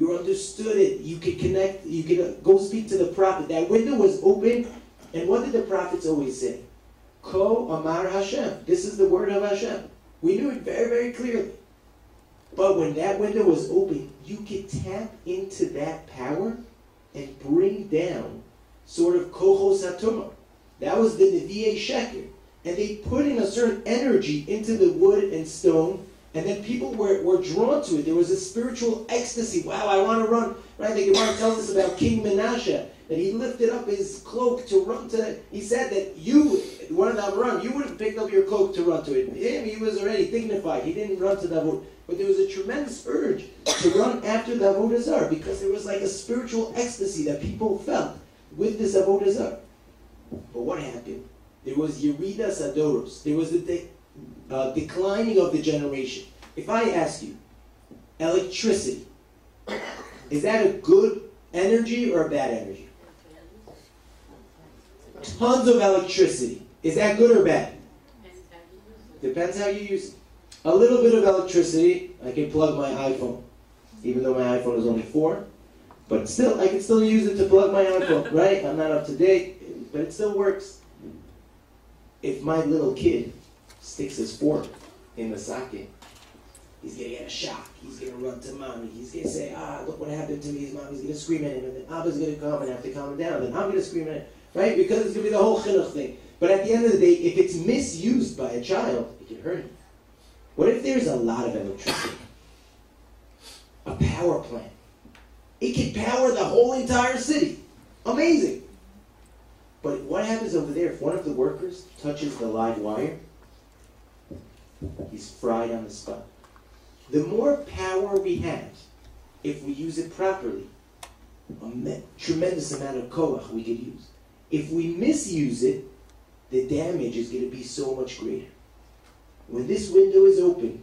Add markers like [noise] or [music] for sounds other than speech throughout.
You understood it. You could connect. You could go speak to the prophet. That window was open. And what did the prophets always say? Ko Amar Hashem. This is the word of Hashem. We knew it very, very clearly. But when that window was open, you could tap into that power and bring down sort of Kohos Atuma. That was the Nevi'e Sheker. And they put in a certain energy into the wood and stone, and then people were, were drawn to it. There was a spiritual ecstasy. Wow, I want to run. Right? The Gemara tells us about King Menashe, that he lifted up his cloak to run to. He said that you, one of them run, you would have picked up your cloak to run to it. Him, he was already dignified. He didn't run to the. But there was a tremendous urge to run after the Avodah because there was like a spiritual ecstasy that people felt with this Avodah Zarah. But what happened? There was Yerida Sadoros. There was the de- uh, declining of the generation. If I ask you, electricity, is that a good energy or a bad energy? Tons of electricity. Is that good or bad? Depends how you use it. A little bit of electricity, I can plug my iPhone. Even though my iPhone is only four, but still, I can still use it to plug my iPhone, right? I'm not up to date, but it still works. If my little kid sticks his fork in the socket, he's gonna get a shock. He's gonna run to mommy. He's gonna say, ah, look what happened to me. His mommy's gonna scream at him, and then Abba's gonna come and have to calm him down. Then I'm gonna scream at him, right? Because it's gonna be the whole chinuch thing. But at the end of the day, if it's misused by a child, it can hurt him. What if there's a lot of electricity? A power plant. It can power the whole entire city. Amazing. But what happens over there if one of the workers touches the live wire? He's fried on the spot. The more power we have, if we use it properly, a me- tremendous amount of koach we could use. If we misuse it, the damage is going to be so much greater. When this window is open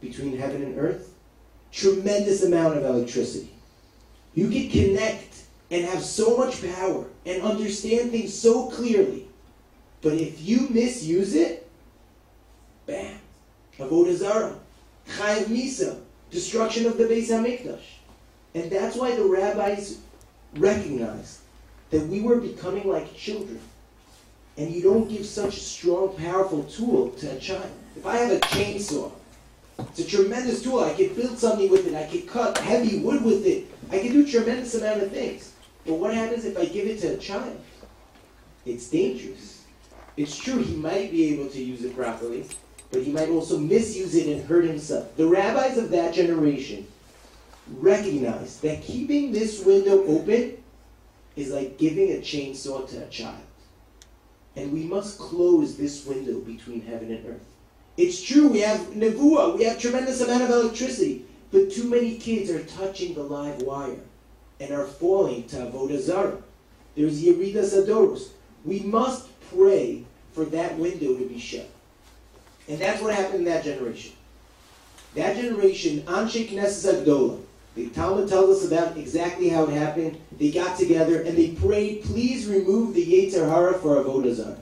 between heaven and earth, tremendous amount of electricity. You can connect and have so much power and understand things so clearly. But if you misuse it, avodah zarah, chayiv misa, destruction of the Beis Hamikdash. And that's why the rabbis recognized that we were becoming like children. And you don't give such a strong, powerful tool to a child. If I have a chainsaw, it's a tremendous tool. I can build something with it. I can cut heavy wood with it. I can do a tremendous amount of things. But what happens if I give it to a child? It's dangerous. It's true, he might be able to use it properly, but he might also misuse it and hurt himself. The rabbis of that generation recognized that keeping this window open is like giving a chainsaw to a child. And we must close this window between heaven and earth. It's true, we have nevuah, we have tremendous amount of electricity, but too many kids are touching the live wire and are falling to avodah. There's yerida sadoros. We must pray for that window to be shut. And that's what happened in that generation. That generation, Anshe Knesset Agdola, the Talmud tells us about exactly how it happened. They got together and they prayed, please remove the Yetzer Hara for Avodah Zarah.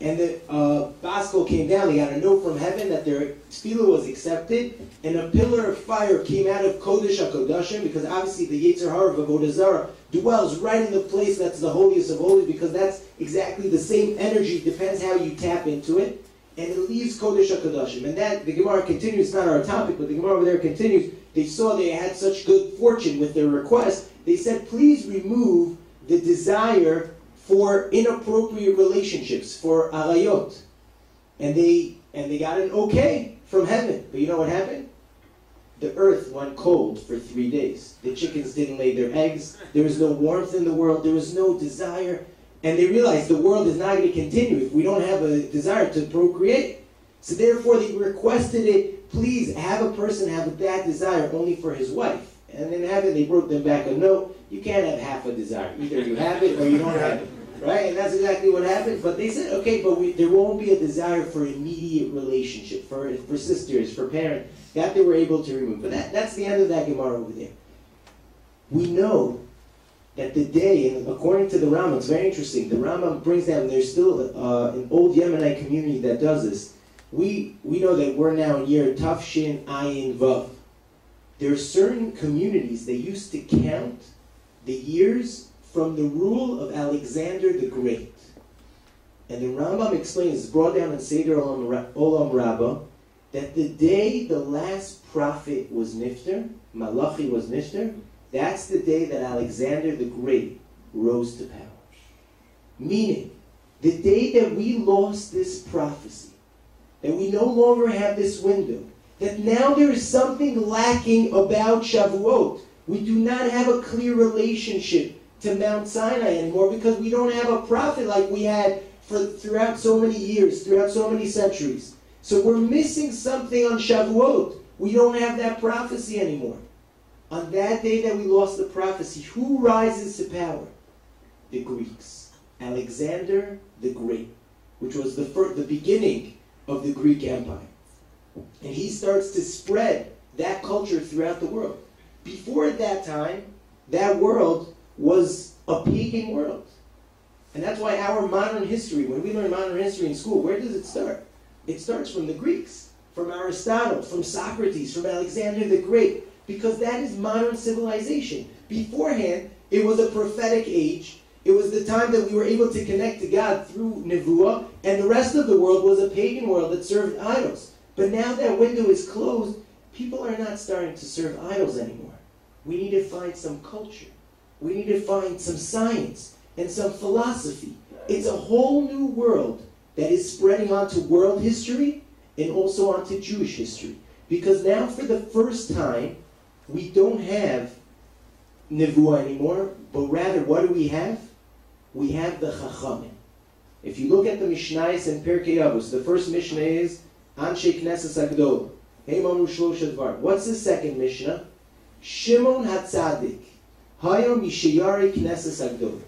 And the uh, bas kol came down. They got a note from heaven that their tefillah was accepted, and a pillar of fire came out of Kodesh HaKodashim, because obviously the Yetzer Hara of Avodah Zarah dwells right in the place that's the holiest of holies, because that's exactly the same energy. Depends how you tap into it, and it leaves Kodesh HaKodashim. And that the Gemara continues. It's not our topic, but the Gemara over there continues. They saw they had such good fortune with their request. They said, please remove the desire for inappropriate relationships, for arayot. And they and they got an okay from heaven. But you know what happened? The earth went cold for three days. The chickens didn't lay their eggs. There was no warmth in the world. There was no desire. And they realized the world is not going to continue if we don't have a desire to procreate. So therefore they requested it, please have a person have that desire only for his wife. And in heaven they wrote them back a note, you can't have half a desire. Either you have it or you don't have it. Right? And that's exactly what happened. But they said, okay, but we, there won't be a desire for immediate relationship, for, for sisters, for parents. That they were able to remove. But that, that's the end of that Gemara over there. We know that the day, and according to the Rambam, it's very interesting. The Rambam brings down, there's still uh, an old Yemenite community that does this. We, we know that we're now in year Tav Shin Ayin Vav. there are certain communities that used to count the years from the rule of Alexander the Great. And the Rambam explains, brought down in Seder Olam Rabbah, that the day the last prophet was Nifter, Malachi was Nifter, that's the day that Alexander the Great rose to power. Meaning, the day that we lost this prophecy, that we no longer have this window, that now there is something lacking about Shavuot. We do not have a clear relationship to Mount Sinai anymore because we don't have a prophet like we had for throughout so many years, throughout so many centuries. So we're missing something on Shavuot. We don't have that prophecy anymore. On that day that we lost the prophecy, who rises to power? The Greeks. Alexander the Great, which was the, first, the beginning of the Greek Empire. And he starts to spread that culture throughout the world. Before that time, that world was a pagan world. And that's why our modern history, when we learn modern history in school, where does it start? It starts from the Greeks, from Aristotle, from Socrates, from Alexander the Great, because that is modern civilization. Beforehand, it was a prophetic age. It was the time that we were able to connect to God through Nevuah, and the rest of the world was a pagan world that served idols. But now that window is closed, people are not starting to serve idols anymore. We need to find some culture. We need to find some science and some philosophy. It's a whole new world that is spreading onto world history and also onto Jewish history. Because now, for the first time, we don't have Nevuah anymore, but rather, what do we have? We have the Chachamim. If you look at the Mishnayos and Pirkei Avos, the first Mishnah is Anshe Knesses Agdol. What's the second Mishnah? Shimon Hatzadik. Hayom Mishayari Knesses Agdol.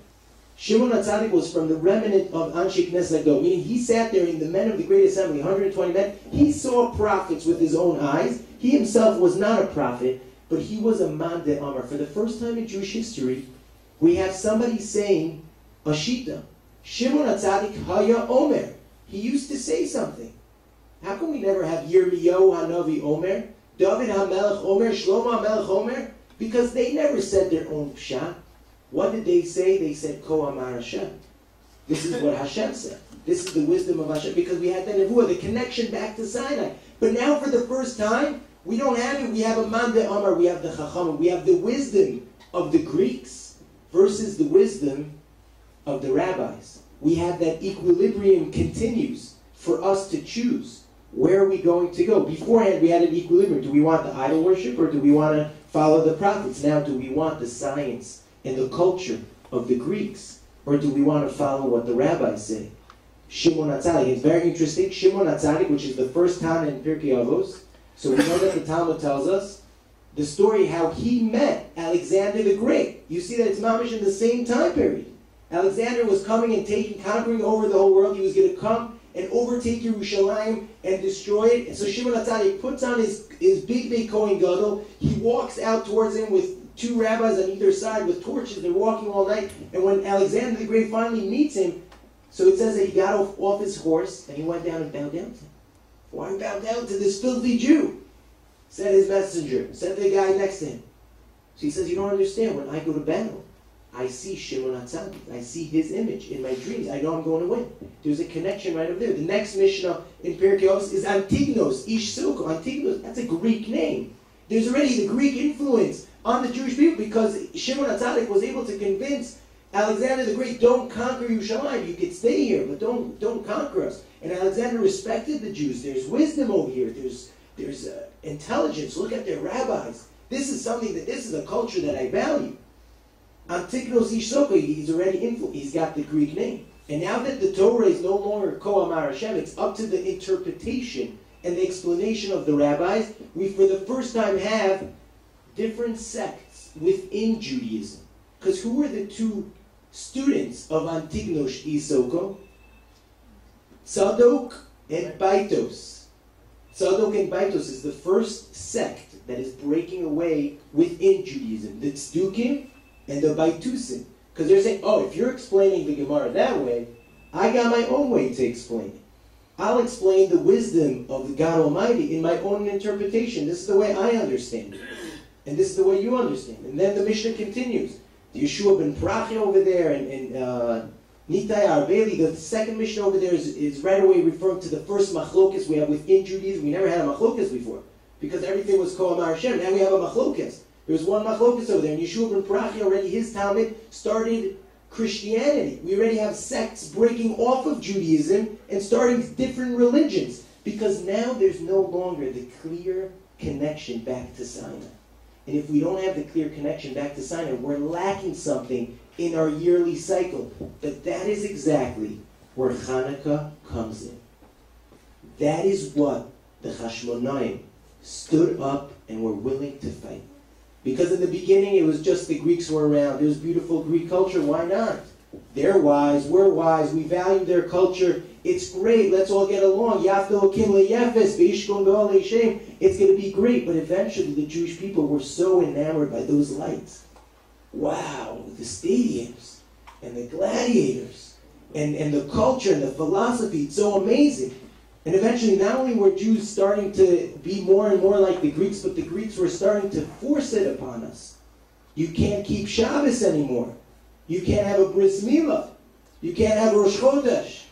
Shimon HaTzadik was from the remnant of Anshe Knesset meaning he sat there in the men of the Great Assembly, 120 men. He saw prophets with his own eyes. He himself was not a prophet, but he was a man de Amar. For the first time in Jewish history, we have somebody saying, Ashita, Shimon HaTzadik Haya Omer. He used to say something. How come we never have Yirmiyahu Hanavi Omer, David HaMelech Omer, Shlomo HaMelech Omer? Because they never said their own pshat. What did they say? They said, Ko Amar Hashem. This is what Hashem said. This is the wisdom of Hashem. Because we had the nevuah, the connection back to Sinai. But now for the first time, we don't have it. We have a Manda Amar, we have the Chacham, we have the wisdom of the Greeks versus the wisdom of the rabbis. We have that equilibrium continues for us to choose. Where are we going to go? Beforehand, we had an equilibrium. Do we want the idol worship or do we want to follow the prophets? Now, do we want the science and the culture of the Greeks? Or do we want to follow what the rabbis say? Shimon HaTzadik. It's very interesting. Shimon HaTzadik, which is the first Tana in Pirkei Avos. So we know that the Talmud tells us the story how he met Alexander the Great. You see that it's mamish in the same time period. Alexander was coming and taking, conquering over the whole world. He was going to come and overtake Yerushalayim and destroy it. And so Shimon HaTzadik puts on his, his big, big Kohen Gadol. He walks out towards him with two rabbis on either side with torches. They're walking all night. And when Alexander the Great finally meets him, so it says that he got off, off his horse and he went down and bowed down to him. Why bow down to this filthy Jew? Said his messenger. Said the guy next to him. So he says, you don't understand. When I go to battle, I see Shimon HaTzadik. I see his image in my dreams. I know I'm going to win. There's a connection right over there. The next Mishnah in Pirkei is Antignos, Ish Silko. Antignos, that's a Greek name. There's already the Greek influence on the Jewish people because Shimon HaTzadik was able to convince Alexander the Great, don't conquer Yerushalayim. You could stay here, but don't don't conquer us. And Alexander respected the Jews. There's wisdom over here. There's there's uh, intelligence. Look at their rabbis. This is something that this is a culture that I value. Antignos Ishoka, he's already influ- he's got the Greek name. And now that the Torah is no longer Ko Amar Hashem, it's up to the interpretation and the explanation of the rabbis. We, for the first time, have different sects within Judaism. Because who were the two students of Antignos Isoko? Tzadok and Baitos. Tzadok and Baitos is the first sect that is breaking away within Judaism. The Tzdukim and the Baitusim. Because they're saying, oh, if you're explaining the Gemara that way, I got my own way to explain it. I'll explain the wisdom of the God Almighty in my own interpretation. This is the way I understand it. And this is the way you understand. And then the Mishnah continues. The Yeshua ben Prachi over there and, and uh, Nitai Arbeli, the second Mishnah over there is, is right away referring to the first machlokas we have within Judaism. We never had a machlokas before because everything was Kohen Hashem. Now we have a machlokas. There's one machlokas over there. And Yeshua ben Prachi already, his talmid, started Christianity. We already have sects breaking off of Judaism and starting different religions because now there's no longer the clear connection back to Sinai. And if we don't have the clear connection back to Sinai, we're lacking something in our yearly cycle. But that is exactly where Hanukkah comes in. That is what the Hashmonaim stood up and were willing to fight. Because in the beginning it was just the Greeks were around. There was beautiful Greek culture. Why not? They're wise. We're wise. We value their culture. It's great. Let's all get along. It's going to be great. But eventually, the Jewish people were so enamored by those lights. Wow, the stadiums and the gladiators and, and the culture and the philosophy. It's so amazing. And eventually, not only were Jews starting to be more and more like the Greeks, but the Greeks were starting to force it upon us. You can't keep Shabbos anymore. You can't have a bris milah. You can't have a Rosh Chodesh.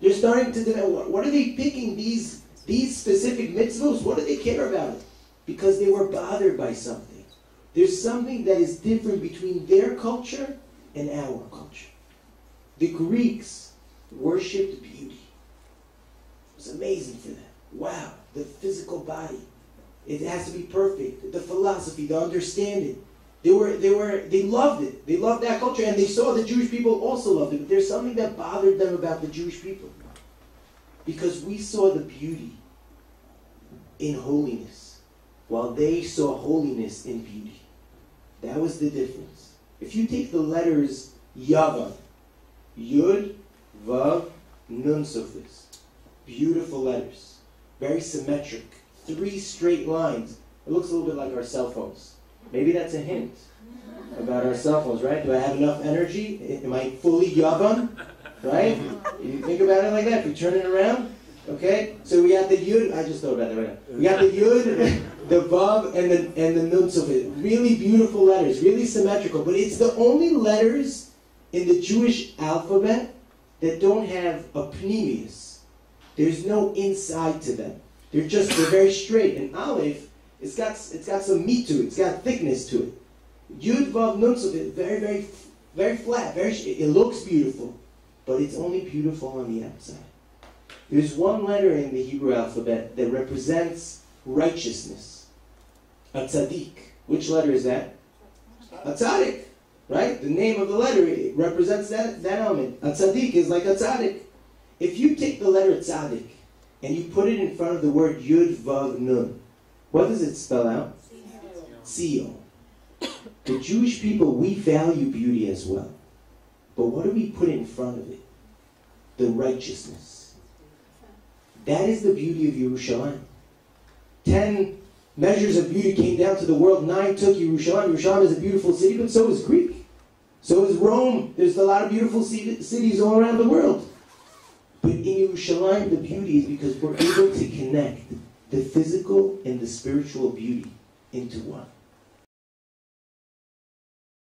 They're starting to deny. what are they picking these these specific mitzvahs? What do they care about? Because they were bothered by something. There's something that is different between their culture and our culture. The Greeks worshipped beauty. It was amazing for them. Wow, the physical body. It has to be perfect. The philosophy, the understanding. They were, they were, they loved it. They loved that culture, and they saw the Jewish people also loved it. But there's something that bothered them about the Jewish people, because we saw the beauty in holiness, while they saw holiness in beauty. That was the difference. If you take the letters Yava, Yud, Vav, Nun Sofit, beautiful letters, very symmetric, three straight lines. It looks a little bit like our cell phones. Maybe that's a hint about our cell phones, right? Do I have enough energy? Am I fully yavam? Right? If You think about it like that. If you turn it around, okay. So we got the yud. I just thought about that right now. We got the yud, [laughs] the vav, and the and the nun. Really beautiful letters, really symmetrical. But it's the only letters in the Jewish alphabet that don't have a penimiyus. There's no inside to them. They're just they're very straight. And aleph it's got, it's got some meat to it. It's got thickness to it. Yud Vav Nun is very, very, very flat. Very, it looks beautiful, but it's only beautiful on the outside. There's one letter in the Hebrew alphabet that represents righteousness. A tzaddik. Which letter is that? A tzaddik. Right? The name of the letter it represents that, that element. A tzaddik is like a tzaddik. If you take the letter tzaddik and you put it in front of the word Yud Vav Nun, what does it spell out? Seal. The Jewish people, we value beauty as well. But what do we put in front of it? The righteousness. That is the beauty of Yerushalayim. Ten measures of beauty came down to the world. Nine took Yerushalayim. Yerushalayim is a beautiful city, but so is Greek. So is Rome. There's a lot of beautiful cities all around the world. But in Yerushalayim, the beauty is because we're able to connect the physical and the spiritual beauty into one.